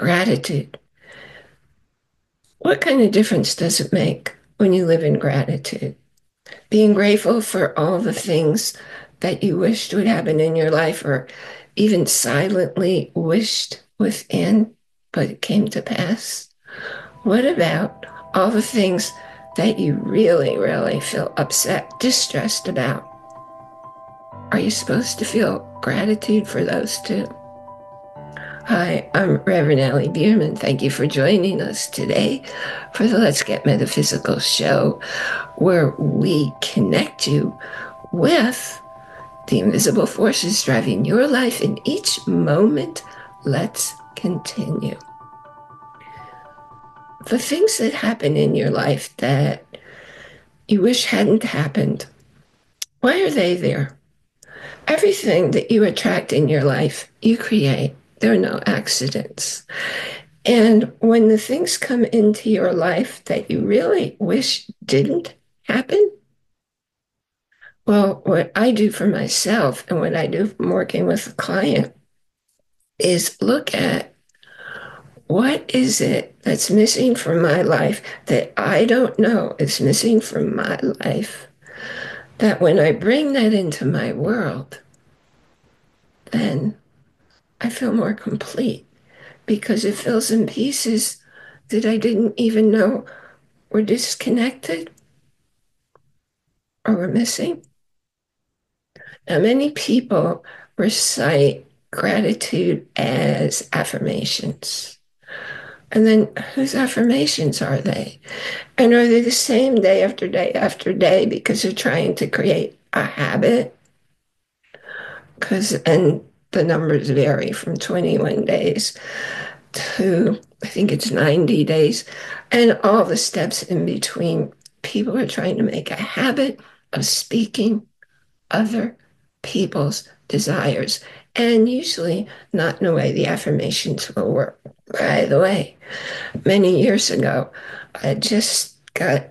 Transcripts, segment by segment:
gratitude. What kind of difference does it make when you live in gratitude? Being grateful for all the things that you wished would happen in your life or even silently wished within, but it came to pass? What about all the things that you really, really feel upset, distressed about? Are you supposed to feel gratitude for those too? Hi, I'm Reverend Ali Bierman. Thank you for joining us today for the Let's Get Metaphysical show, where we connect you with the invisible forces driving your life in each moment. Let's continue. The things that happen in your life that you wish hadn't happened, why are they there? Everything that you attract in your life, you create. There are no accidents. And when the things come into your life that you really wish didn't happen, well, what I do for myself and what I do from working with a client is look at what is it that's missing from my life that I don't know is missing from my life. That when I bring that into my world, then I feel more complete because it fills in pieces that I didn't even know were disconnected or were missing. Now, many people recite gratitude as affirmations. And then whose affirmations are they? And are they the same day after day after day because they're trying to create a habit? Because, and the numbers vary from 21 days to I think it's 90 days, and all the steps in between. People are trying to make a habit of speaking other people's desires, and usually not in a way the affirmations will work. By the way, many years ago, I just got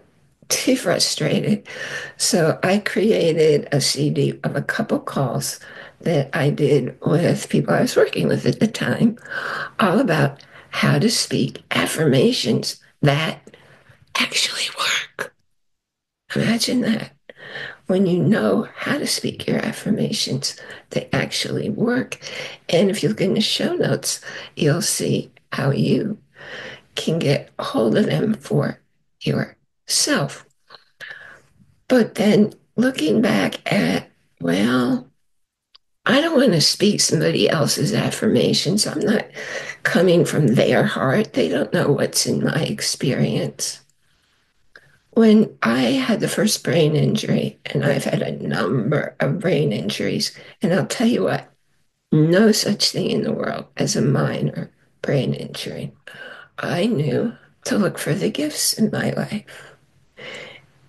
too frustrated. So I created a CD of a couple calls that I did with people I was working with at the time, all about how to speak affirmations that actually work. Imagine that. When you know how to speak your affirmations, they actually work. And if you look in the show notes, you'll see how you can get hold of them for yourself. But then looking back at, well, I don't want to speak somebody else's affirmations. I'm not coming from their heart. They don't know what's in my experience. When I had the first brain injury, and I've had a number of brain injuries, and I'll tell you what, no such thing in the world as a minor brain injury. I knew to look for the gifts in my life.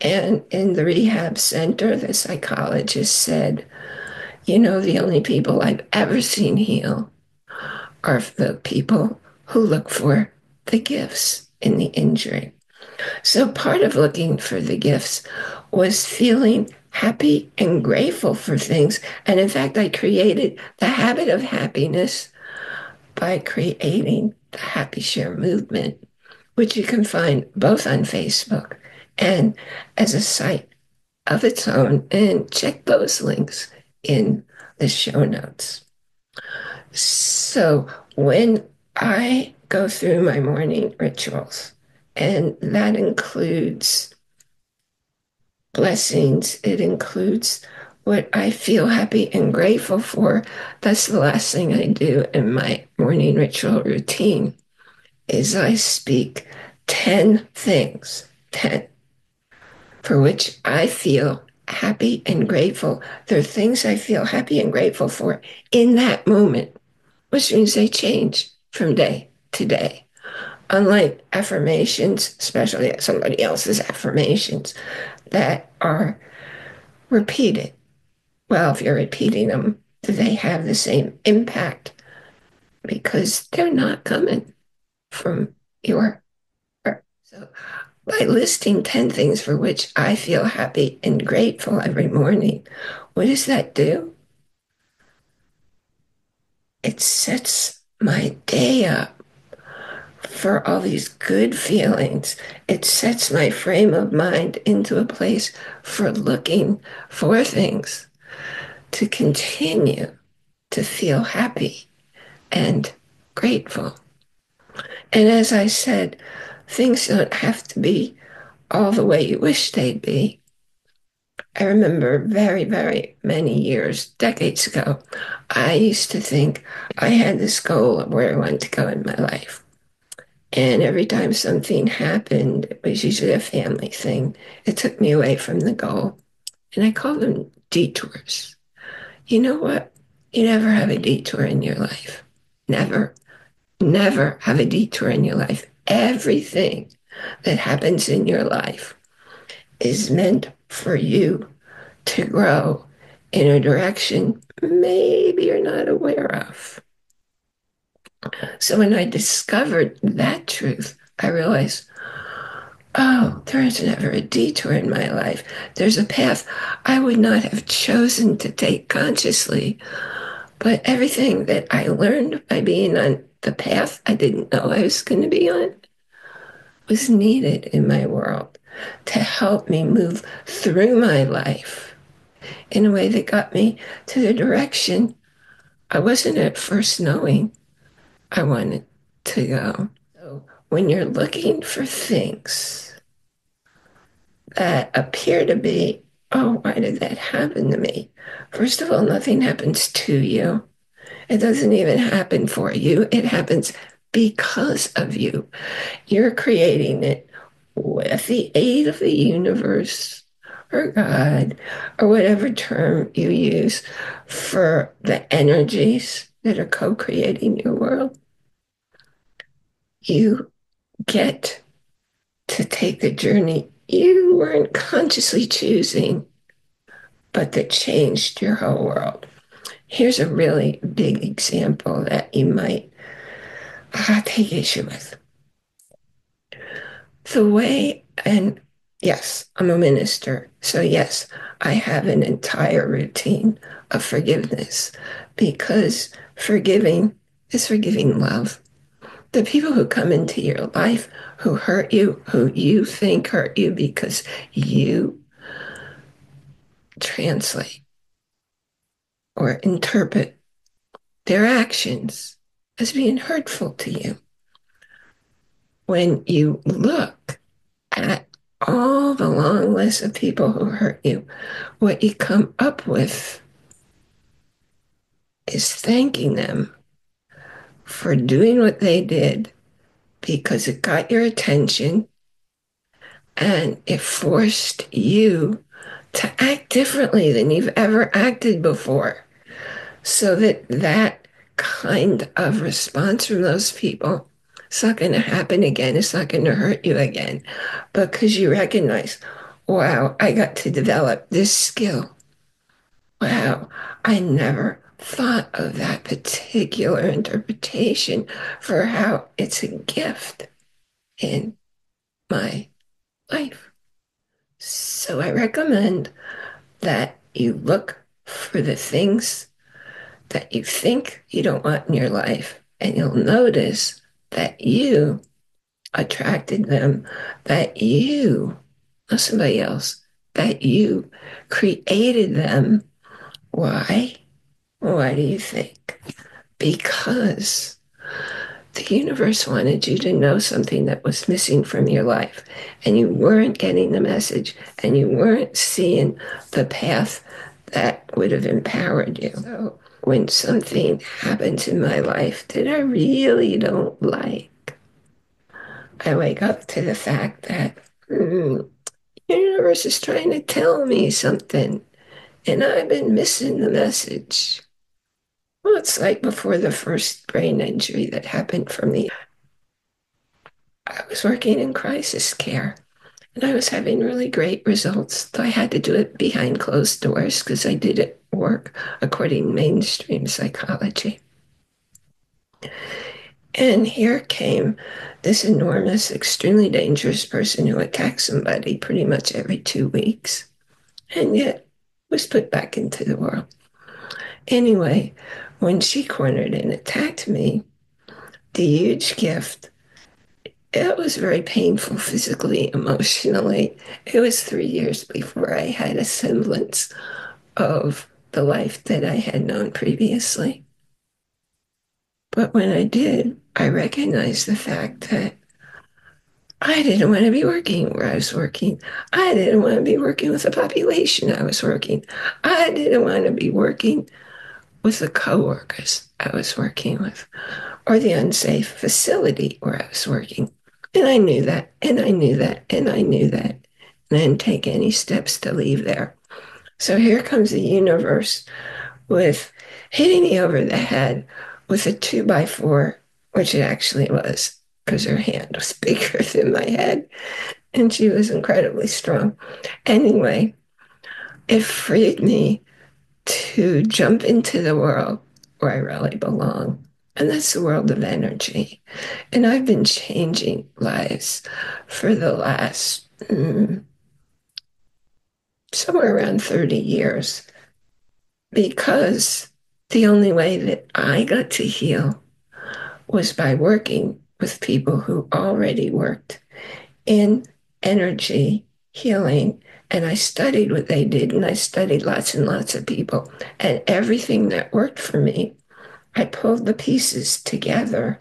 And in the rehab center, the psychologist said, you know, the only people I've ever seen heal are the people who look for the gifts in the injury. So part of looking for the gifts was feeling happy and grateful for things. And in fact, I created the habit of happiness by creating the Happy Share movement, which you can find both on Facebook and as a site of its own. And check those links in the show notes. So when I go through my morning rituals, and that includes blessings, it includes what I feel happy and grateful for. That's the last thing I do in my morning ritual routine is I speak 10 things, 10, for which I feel happy and grateful. There are things I feel happy and grateful for in that moment, which means they change from day to day. Unlike affirmations, especially somebody else's affirmations that are repeated. Well, if you're repeating them, do they have the same impact? Because they're not coming from your heart. So by listing 10 things for which I feel happy and grateful every morning. What does that do? It sets my day up for all these good feelings. It sets my frame of mind into a place for looking for things to continue to feel happy and grateful. And as I said, things don't have to be all the way you wish they'd be. I remember very, very many years, decades ago, I used to think I had this goal of where I wanted to go in my life. And every time something happened, it was usually a family thing. It took me away from the goal. And I call them detours. You know what? You never have a detour in your life. Never, never have a detour in your life. Everything that happens in your life is meant for you to grow in a direction maybe you're not aware of. So when I discovered that truth, I realized, oh, there is never a detour in my life. There's a path I would not have chosen to take consciously. But everything that I learned by being on the path I didn't know I was going to be on was needed in my world to help me move through my life in a way that got me to the direction I wasn't at first knowing I wanted to go. So when you're looking for things that appear to be, oh, why did that happen to me? First of all, nothing happens to you. It doesn't even happen for you. It happens because of you. You're creating it with the aid of the universe or God or whatever term you use for the energies that are co creating your world. You get to take the journey you weren't consciously choosing, but that changed your whole world. Here's a really big example that you might uh, take issue with. The way, and yes, I'm a minister. So, yes, I have an entire routine of forgiveness because forgiving is forgiving love. The people who come into your life who hurt you, who you think hurt you because you translate or interpret their actions as being hurtful to you. When you look at all the long list of people who hurt you, what you come up with is thanking them for doing what they did because it got your attention and it forced you to act differently than you've ever acted before. So that that kind of response from those people, it's not going to happen again. It's not going to hurt you again because you recognize, wow, I got to develop this skill. Wow, I never thought of that particular interpretation for how it's a gift in my life. So I recommend that you look for the things that you think you don't want in your life, and you'll notice that you attracted them, that you, not somebody else, that you created them. Why? Why do you think? Because the universe wanted you to know something that was missing from your life, and you weren't getting the message, and you weren't seeing the path that would have empowered you. So when something happens in my life that I really don't like, I wake up to the fact that mm, the universe is trying to tell me something, and I've been missing the message. Well, it's like before the first brain injury that happened for me. I was working in crisis care and I was having really great results. though I had to do it behind closed doors because I didn't work according to mainstream psychology. And here came this enormous, extremely dangerous person who attacked somebody pretty much every two weeks and yet was put back into the world. Anyway, when she cornered and attacked me, the huge gift it was very painful physically, emotionally. It was three years before I had a semblance of the life that I had known previously. But when I did, I recognized the fact that I didn't want to be working where I was working. I didn't want to be working with the population I was working. I didn't want to be working with the coworkers I was working with or the unsafe facility where I was working. And I knew that, and I knew that, and I knew that. And I didn't take any steps to leave there. So here comes the universe with hitting me over the head with a two by four, which it actually was, because her hand was bigger than my head. And she was incredibly strong. Anyway, it freed me to jump into the world where I really belong. And that's the world of energy. And I've been changing lives for the last mm, somewhere around 30 years because the only way that I got to heal was by working with people who already worked in energy healing. And I studied what they did, and I studied lots and lots of people. And everything that worked for me, I pulled the pieces together.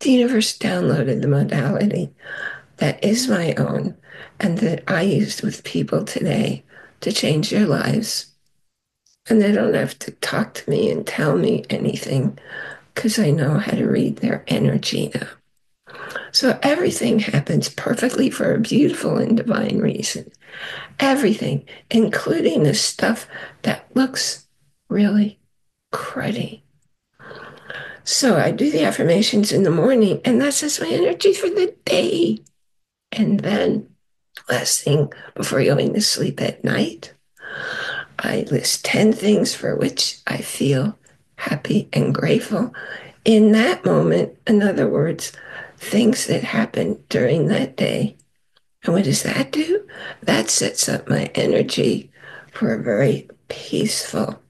The universe downloaded the modality that is my own and that I used with people today to change their lives. And they don't have to talk to me and tell me anything because I know how to read their energy now. So everything happens perfectly for a beautiful and divine reason. Everything, including the stuff that looks really cruddy. So I do the affirmations in the morning, and that sets my energy for the day. And then, last thing before going to sleep at night, I list 10 things for which I feel happy and grateful in that moment. In other words, things that happened during that day. And what does that do? That sets up my energy for a very peaceful,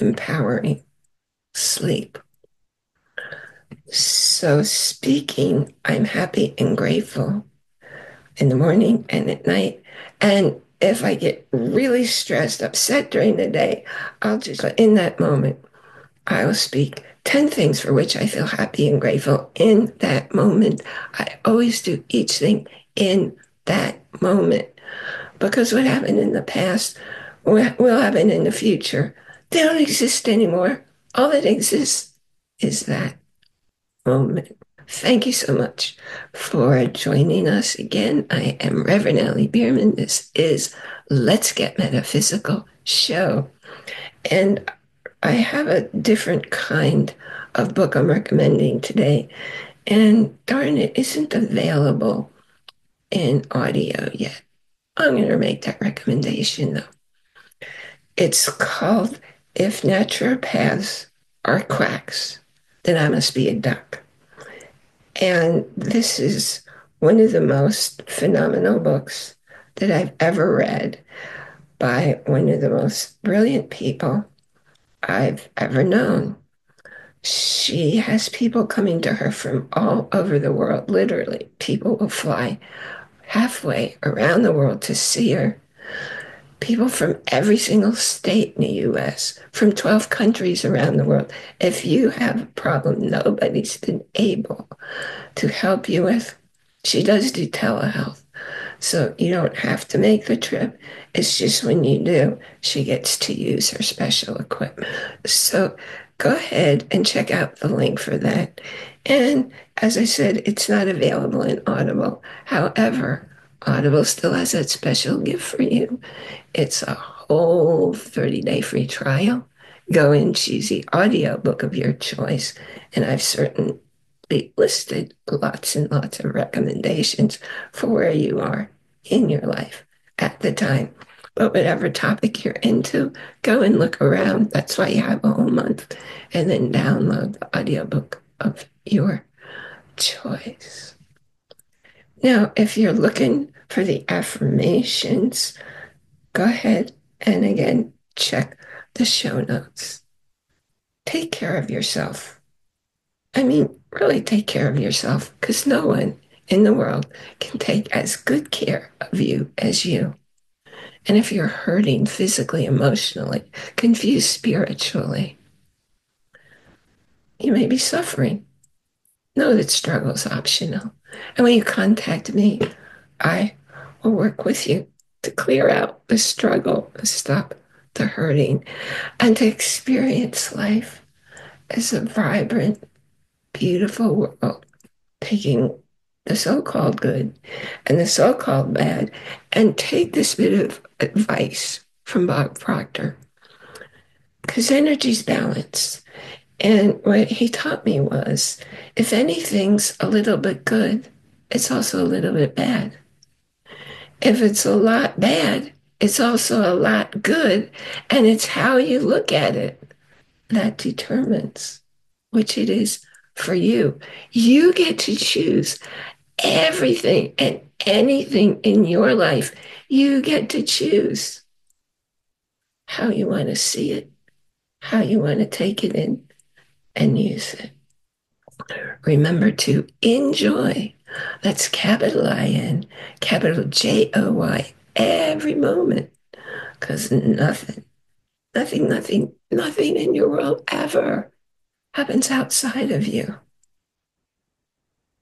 empowering sleep. So, speaking, I'm happy and grateful in the morning and at night. And if I get really stressed, upset during the day, I'll just, in that moment, I will speak 10 things for which I feel happy and grateful in that moment. I always do each thing in that moment because what happened in the past will happen in the future. They don't exist anymore. All that exists is that moment. Thank you so much for joining us again. I am Reverend Ali Bierman. This is Let's Get Metaphysical show. And I have a different kind of book I'm recommending today. And darn it, isn't available in audio yet. I'm going to make that recommendation though. It's called If Naturopaths Are Quacks, Then I Must Be a Duck. And this is one of the most phenomenal books that I've ever read by one of the most brilliant people I've ever known. She has people coming to her from all over the world. Literally, people will fly halfway around the world to see her. People from every single state in the US, from 12 countries around the world. If you have a problem nobody's been able to help you with, she does do telehealth. So you don't have to make the trip. It's just when you do, she gets to use her special equipment. So go ahead and check out the link for that. And as I said, it's not available in Audible. However, Audible still has that special gift for you. It's a whole 30 day free trial. Go and choose the audio book of your choice. And I've certainly listed lots and lots of recommendations for where you are in your life at the time. But whatever topic you're into, go and look around. That's why you have a whole month. And then download the audiobook of your choice. Now, if you're looking for the affirmations, go ahead and again check the show notes. Take care of yourself. I mean, really take care of yourself because no one in the world can take as good care of you as you. And if you're hurting physically, emotionally, confused spiritually, you may be suffering. Know that struggle is optional. And when you contact me, I will work with you to clear out the struggle, to stop the hurting, and to experience life as a vibrant, beautiful world, taking the so called good and the so called bad, and take this bit of advice from Bob Proctor. Because energy's balanced. And what he taught me was if anything's a little bit good, it's also a little bit bad. If it's a lot bad, it's also a lot good. And it's how you look at it that determines which it is for you. You get to choose everything and anything in your life. You get to choose how you want to see it, how you want to take it in and use it. Remember to enjoy. That's capital I N, capital J O Y, every moment. Because nothing, nothing, nothing, nothing in your world ever happens outside of you.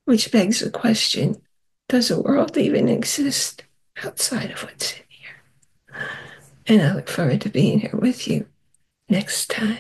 Which begs the question does a world even exist outside of what's in here? And I look forward to being here with you next time.